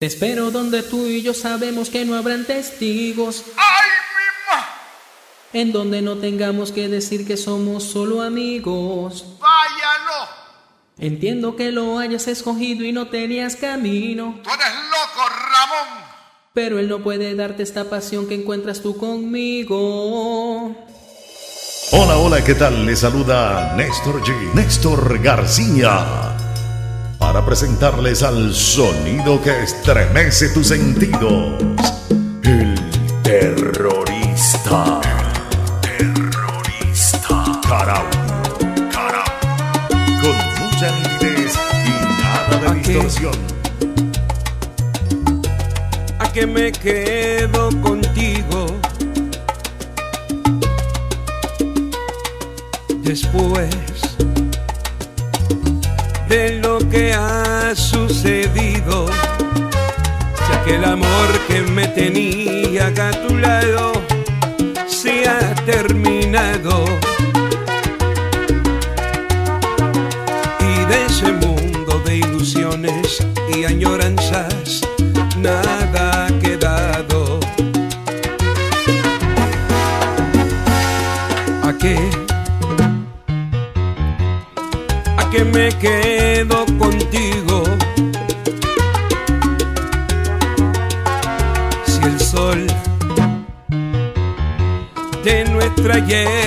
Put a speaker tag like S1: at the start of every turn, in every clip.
S1: Te espero donde tú y yo sabemos que no habrán testigos.
S2: ¡Ay, mi ma!
S1: En donde no tengamos que decir que somos solo amigos.
S2: ¡Váyalo!
S1: Entiendo que lo hayas escogido y no tenías camino.
S2: ¡Tú eres loco, Ramón!
S1: Pero él no puede darte esta pasión que encuentras tú conmigo.
S3: Hola, hola, ¿qué tal? Les saluda Néstor G. Néstor García. Para presentarles al sonido que estremece tus sentidos. El terrorista. terrorista. Carao. Carao. Con mucha nitidez y nada de distorsión.
S4: a que me quedo contigo. Después de lo que ha sucedido, ya que el amor que me tenía a tu lado se ha terminado. Y de ese mundo de ilusiones y añoranzas nada quedo contigo? Si el sol de nuestro ayer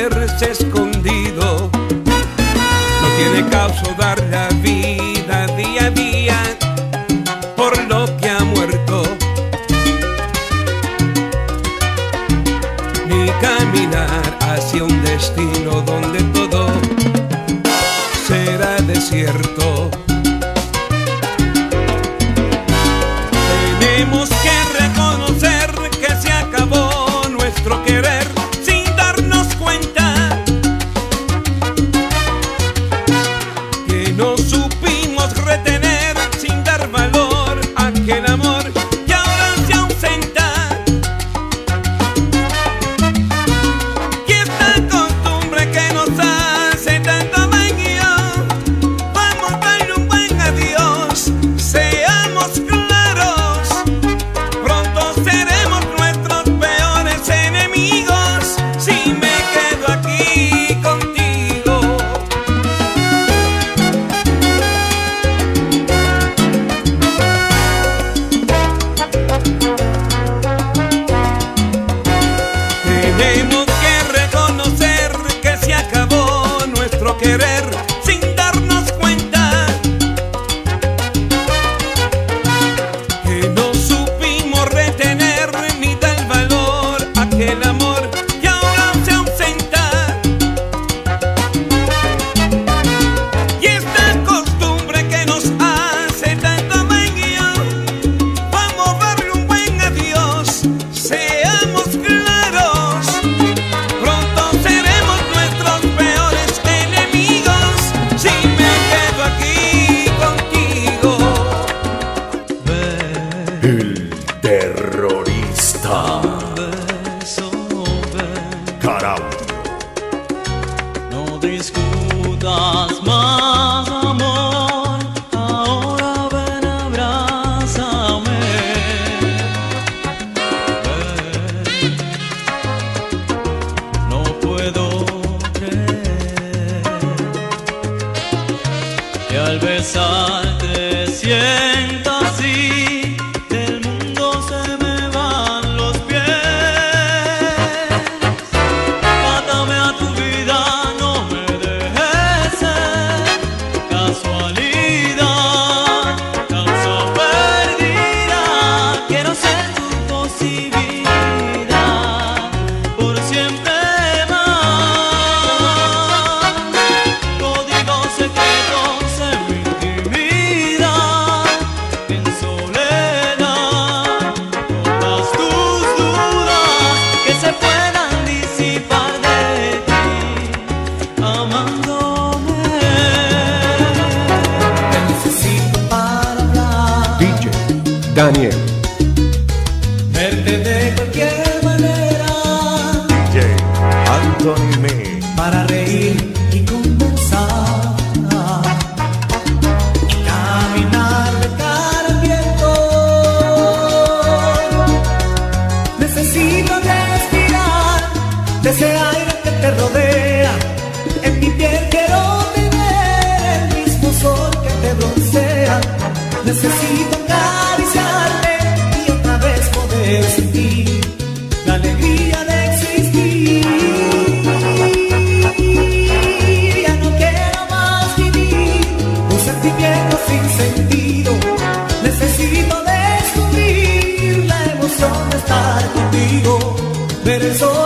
S5: There is
S6: only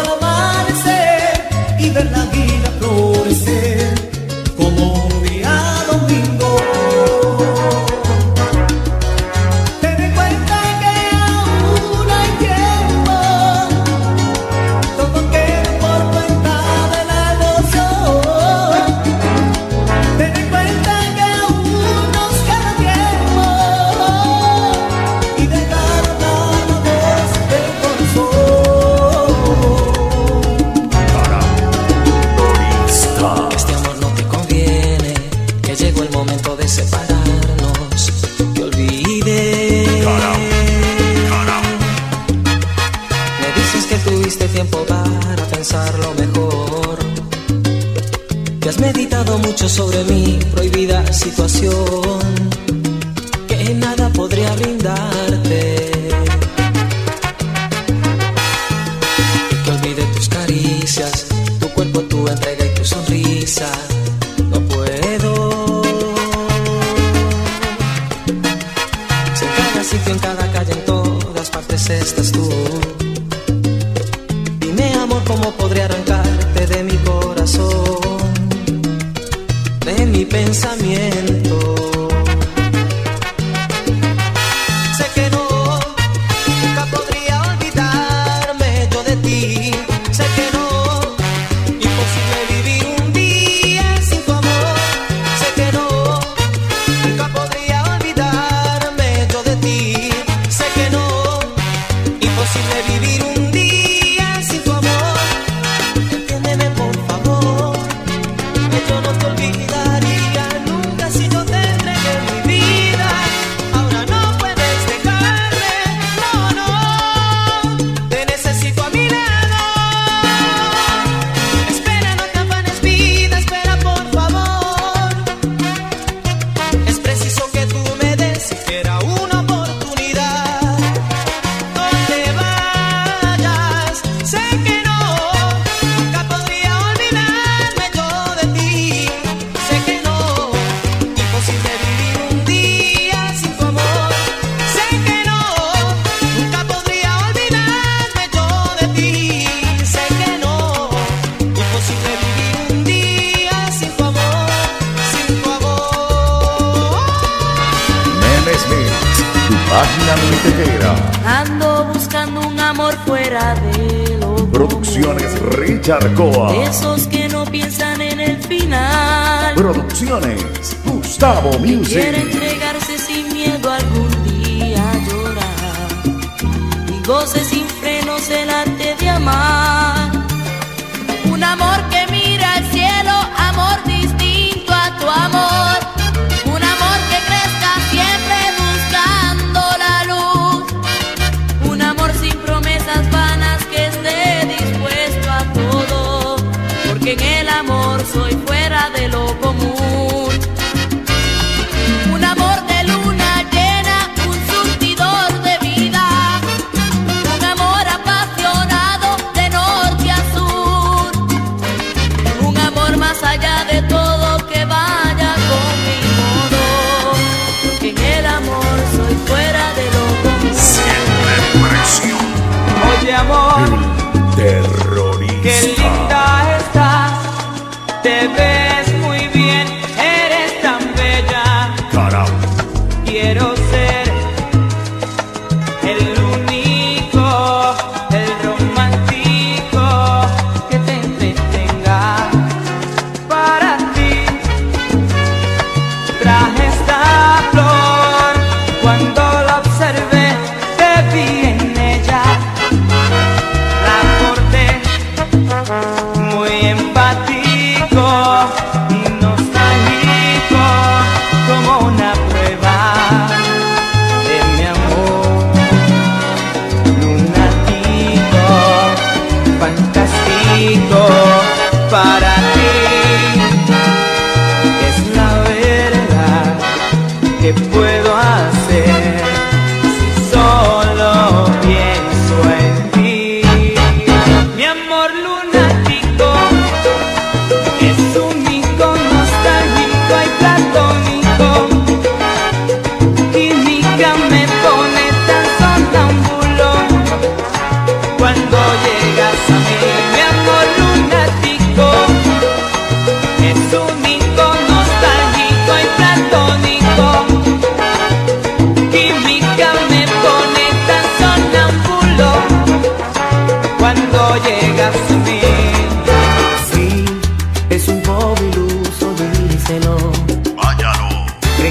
S6: Esos que no piensan en el final.
S5: Producciones Gustavo Music.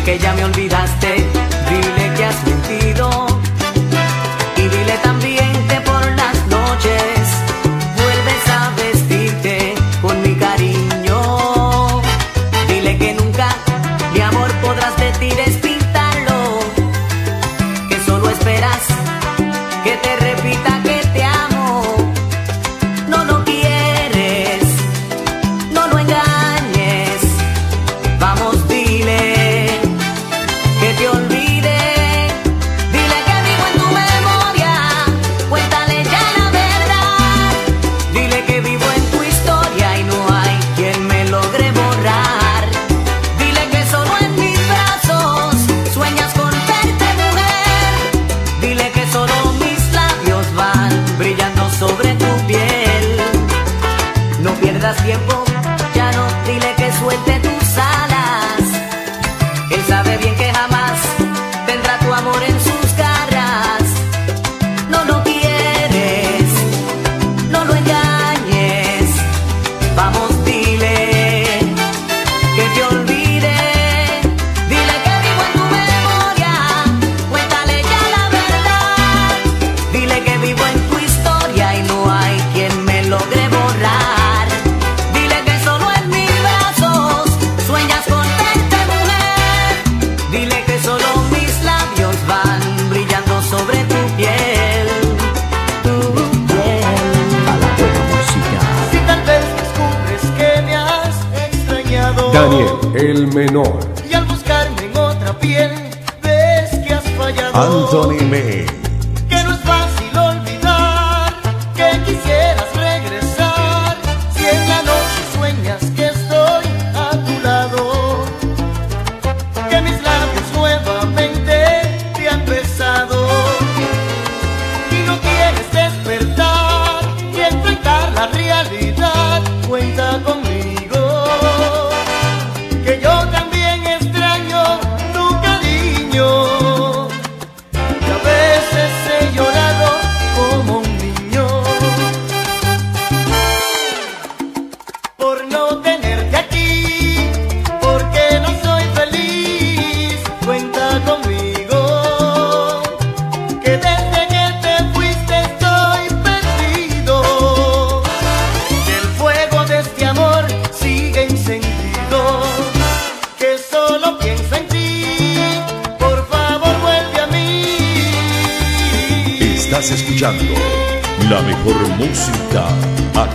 S6: que ya me
S3: olvidaste.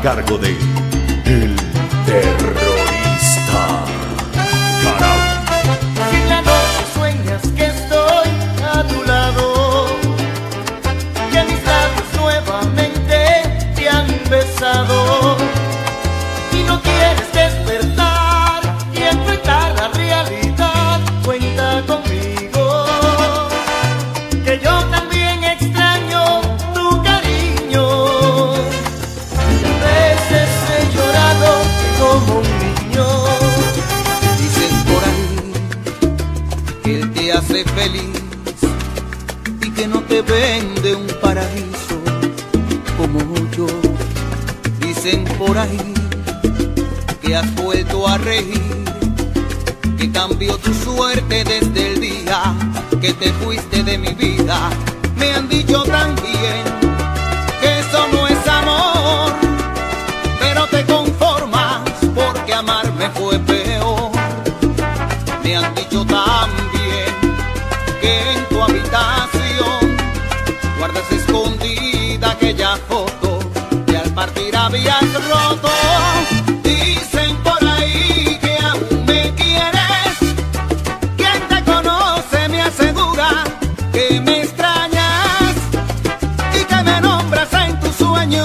S3: Cargo de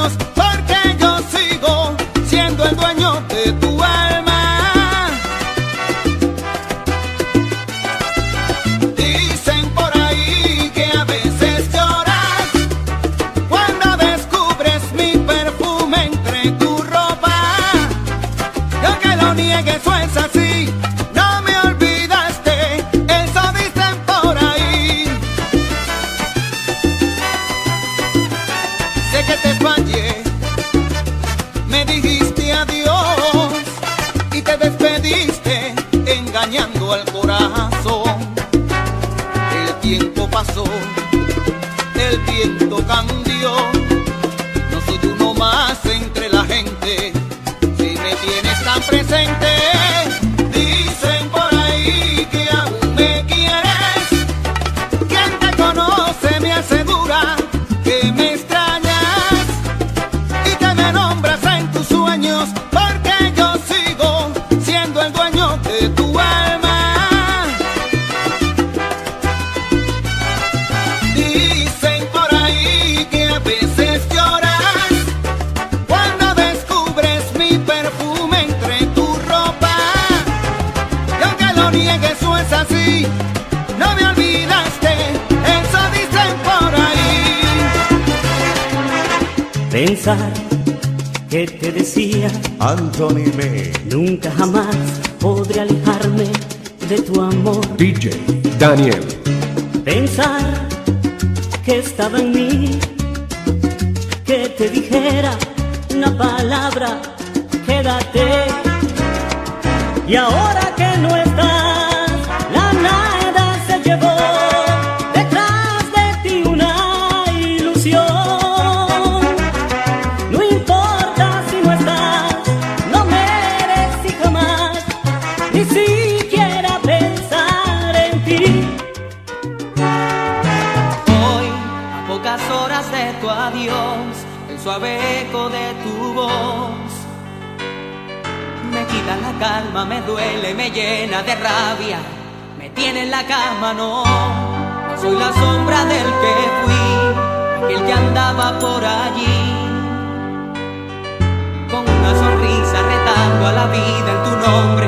S7: sueños
S8: Pensar que te decía
S7: Anthony May.
S8: Nunca jamás podré alejarme de tu amor.
S9: DJ Daniel.
S8: Pensar que estaba en mí, que te dijera una palabra, quédate. Y ahora que no estás,
S10: horas de tu adiós, el suave eco de tu voz me quita la calma, me duele, me llena de rabia, me tiene en la cama. No soy la sombra del que fui, aquel que andaba por allí, con una sonrisa retando a la vida en tu nombre,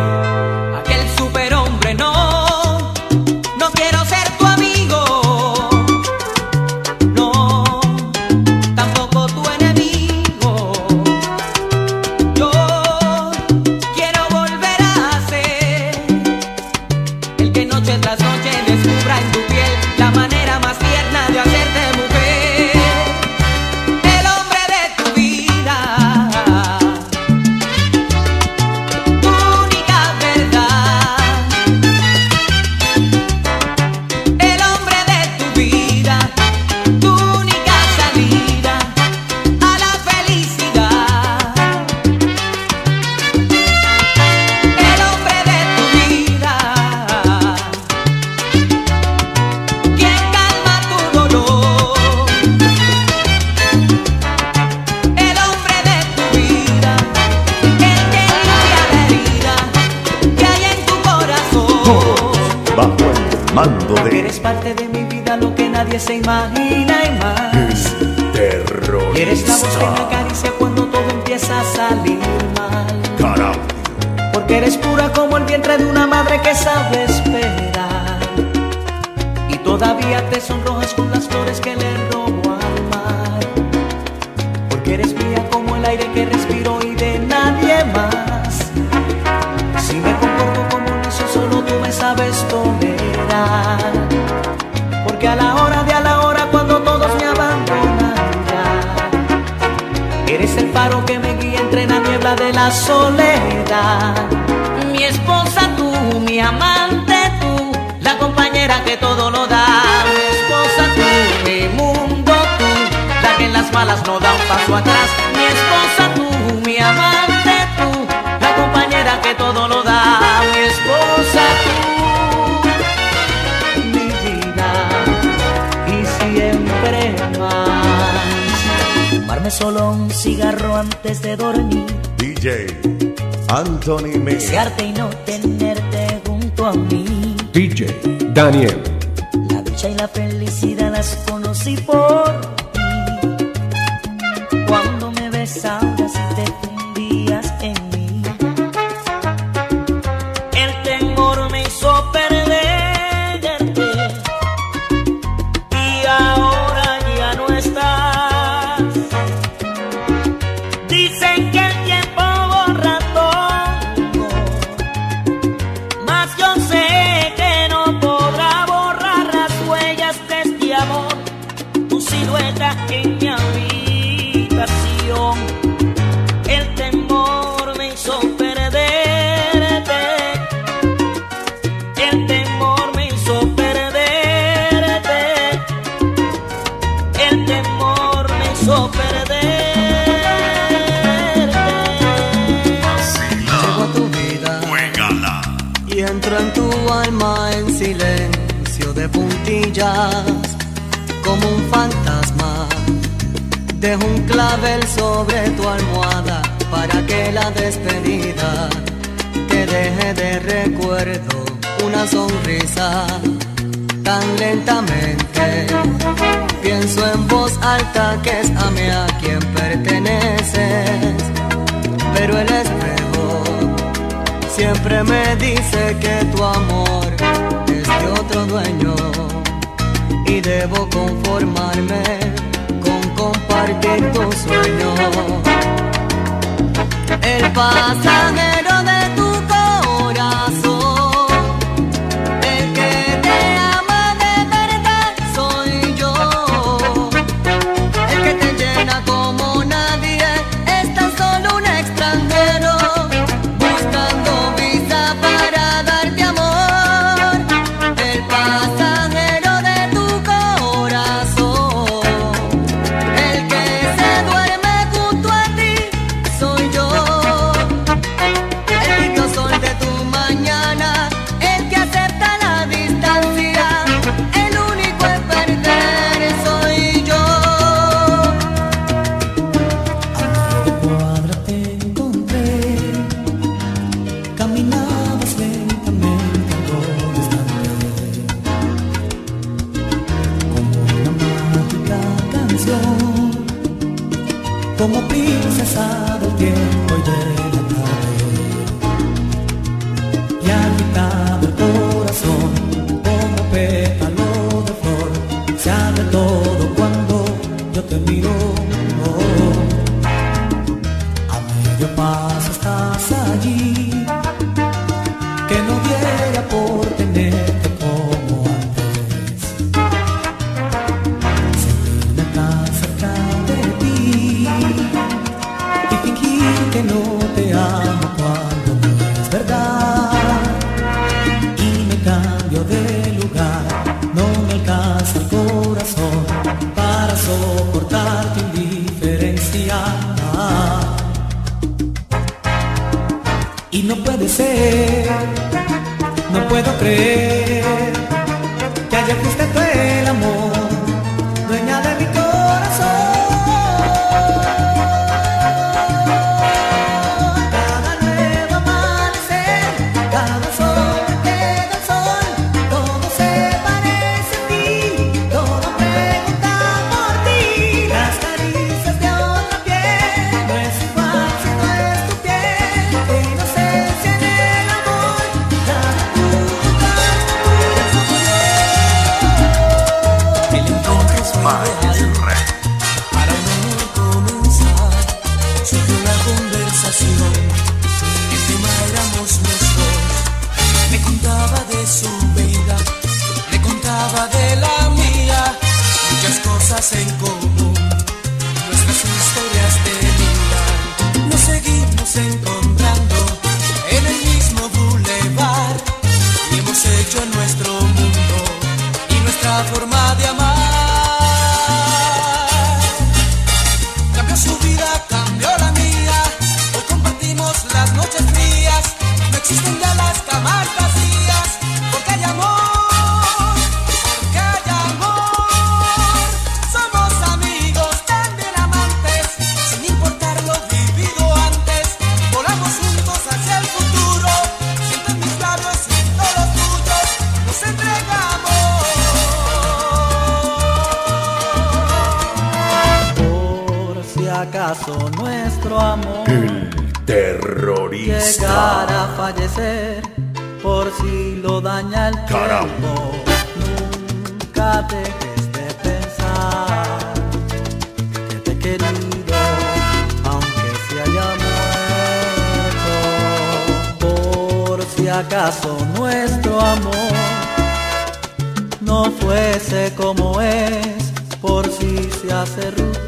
S10: parte de mi vida, lo que nadie se imagina y más. Y eres la voz que me
S7: terrorista.
S10: acaricia cuando todo empieza a salir mal.
S7: Caramba.
S10: Porque eres pura como el vientre de una madre que sabe esperar. Y todavía te sonrojas con de la soledad. Mi esposa tú, mi amante tú, la compañera que todo lo da. Mi esposa tú, mi mundo tú, la que en las malas no da un paso atrás. Mi esposa tú, mi amante tú, la compañera que todo lo da. Mi esposa tú, mi vida y siempre más. Fumarme solo un cigarro antes de dormir.
S7: DJ Anthony May.
S10: Desearte y no tenerte junto a mí.
S9: DJ Daniel.
S10: La dicha y la felicidad las conocí por en mi habitación. El temor me hizo perderte. El temor me hizo perderte. El temor me hizo perderte.
S11: Llego a tu vida y entro en tu alma en silencio de puntillas como un fantasma. Dejo un clavel sobre tu almohada para que la despedida te deje de recuerdo una sonrisa tan lentamente. Pienso en voz alta que es a mí a quien perteneces, pero el espejo siempre me dice que tu amor es de otro dueño y debo conformarme compartir
S10: tu sueño. El
S11: pasaje. miro nuestro amor. El
S3: terrorista.
S11: Llegar a fallecer por si lo daña el
S3: Caramba.
S11: Nunca dejes de pensar que te he querido, aunque se haya muerto. Por si acaso nuestro amor no fuese como es, por si se hace
S10: ruido.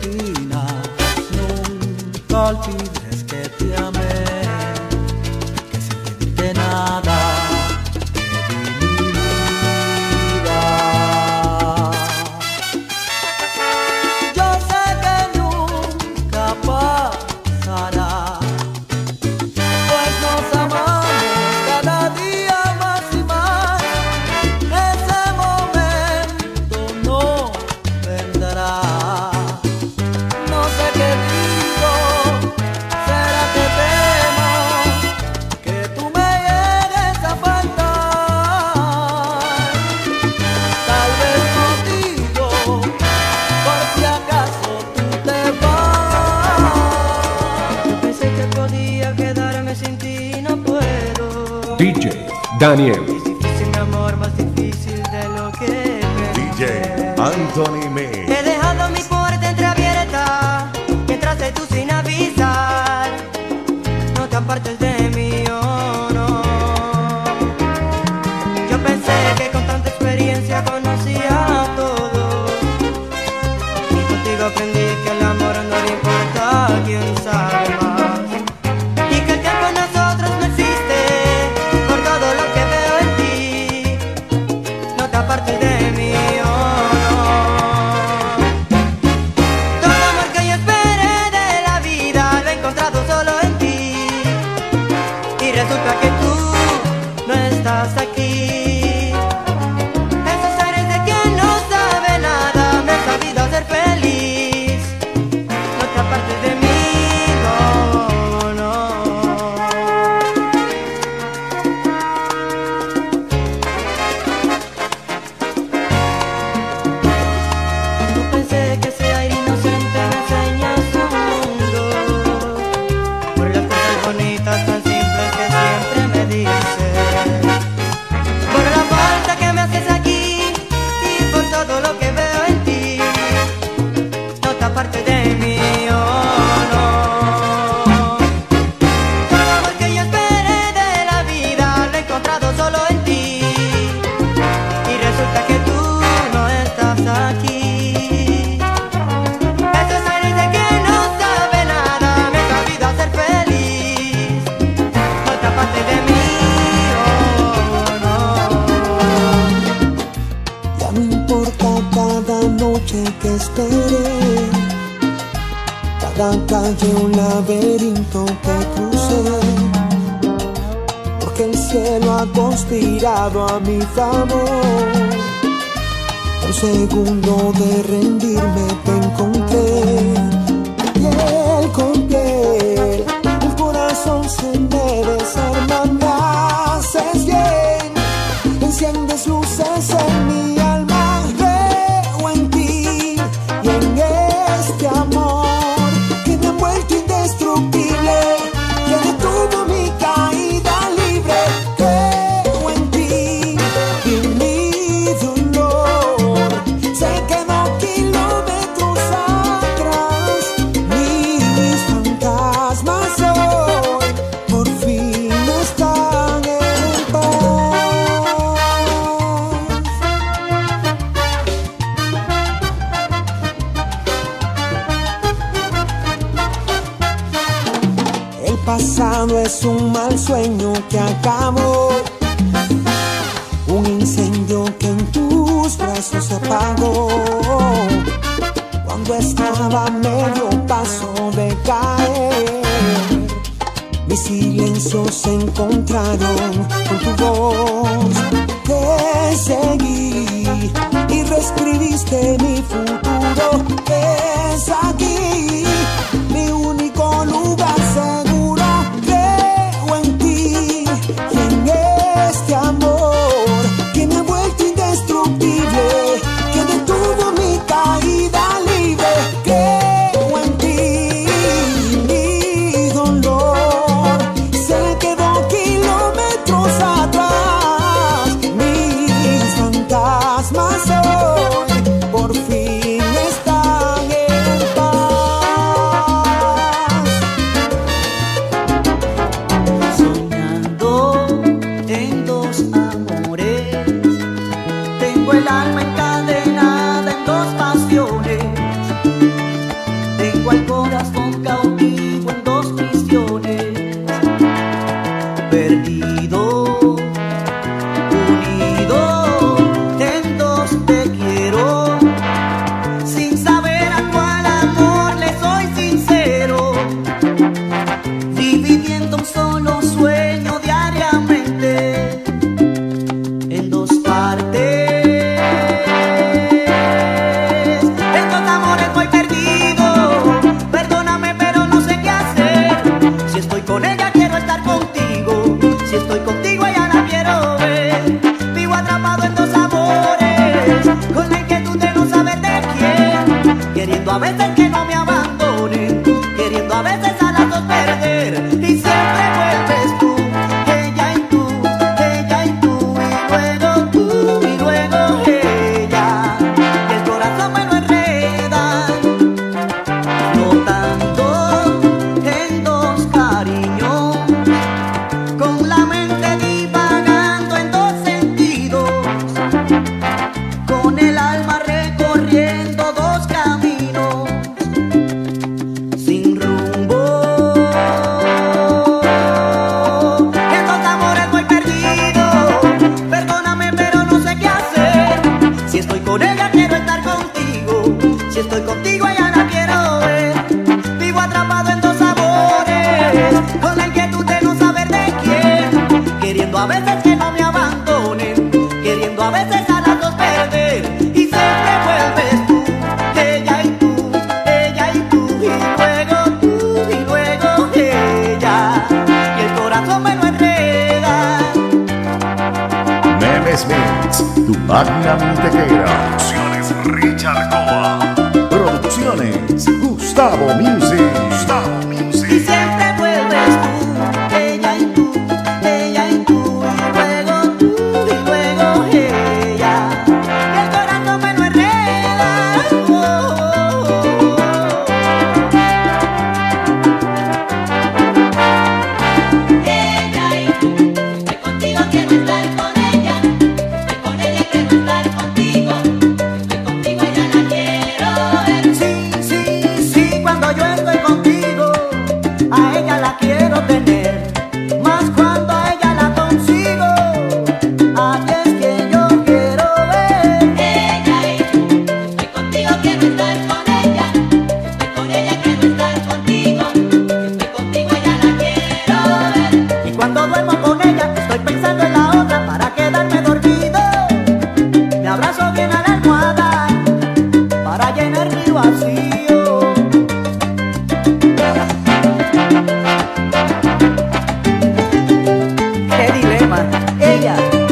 S12: salty. Daniel.
S3: DJ Anthony
S10: te
S13: esperé.
S14: Cada calle un laberinto que crucé. Porque el cielo ha conspirado a mi favor. Un segundo de rendirme te encontré. Piel con piel, el corazón se merece pasado es un mal sueño que acabó. Un incendio que en tus brazos se apagó. Cuando estaba medio paso de caer, mis silencios se encontraron con tu voz. Te seguí y reescribiste mi futuro. Es aquí.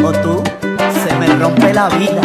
S14: o tú, se
S15: me rompe la
S3: vida.